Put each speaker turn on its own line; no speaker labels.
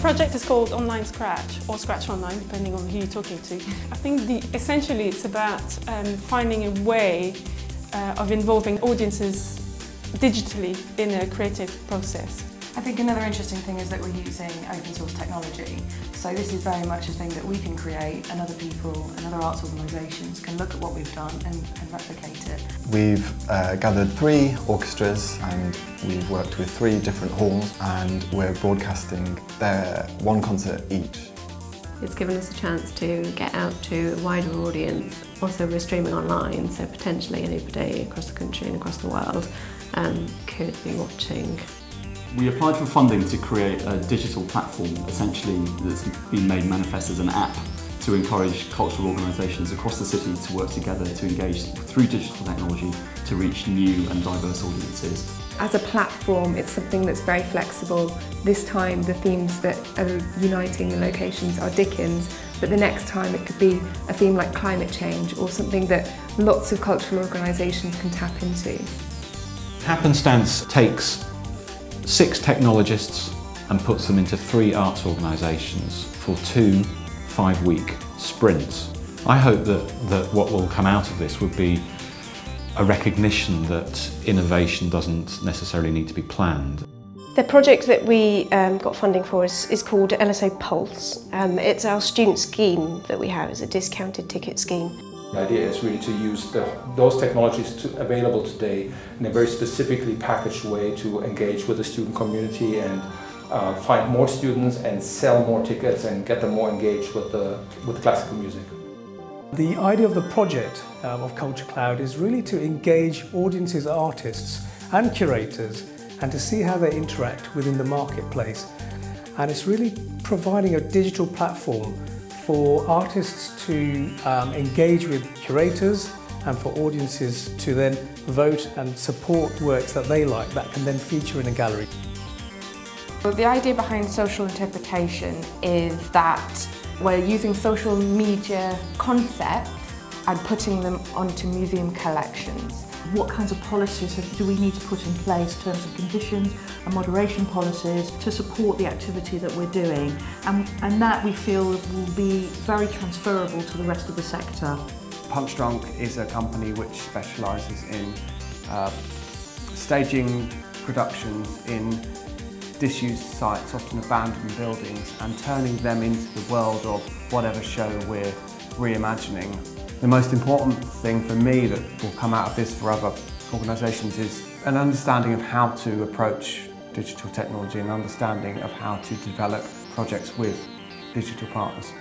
project is called Online Scratch or Scratch Online, depending on who you're talking to. I think the, essentially it's about um, finding a way uh, of involving audiences digitally in a creative process.
I think another interesting thing is that we're using open source technology. So this is very much a thing that we can create and other people and other arts organisations can look at what we've done and, and replicate it.
We've uh, gathered three orchestras and we've worked with three different halls and we're broadcasting their one concert each.
It's given us a chance to get out to a wider audience. Also we're streaming online so potentially anybody across the country and across the world um, could be watching
we applied for funding to create a digital platform, essentially that's been made manifest as an app to encourage cultural organisations across the city to work together to engage through digital technology to reach new and diverse audiences.
As a platform, it's something that's very flexible. This time, the themes that are uniting the locations are Dickens, but the next time it could be a theme like climate change or something that lots of cultural organisations can tap into.
Happenstance takes six technologists and puts them into three arts organisations for two five-week sprints. I hope that, that what will come out of this would be a recognition that innovation doesn't necessarily need to be planned.
The project that we um, got funding for is, is called LSO Pulse. Um, it's our student scheme that we have, it's a discounted ticket scheme.
The idea is really to use the, those technologies to, available today in a very specifically packaged way to engage with the student community and uh, find more students and sell more tickets and get them more engaged with, the, with classical music.
The idea of the project um, of Culture Cloud is really to engage audiences, artists and curators and to see how they interact within the marketplace. And it's really providing a digital platform for artists to um, engage with curators and for audiences to then vote and support works that they like that can then feature in a gallery.
The idea behind social interpretation is that we're using social media concepts and putting them onto museum collections
what kinds of policies do we need to put in place in terms of conditions and moderation policies to support the activity that we're doing and, and that we feel will be very transferable to the rest of the sector.
Punchdrunk is a company which specialises in uh, staging productions in disused sites, often abandoned buildings, and turning them into the world of whatever show we're reimagining. The most important thing for me that will come out of this for other organisations is an understanding of how to approach digital technology and understanding of how to develop projects with digital partners.